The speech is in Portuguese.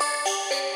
Música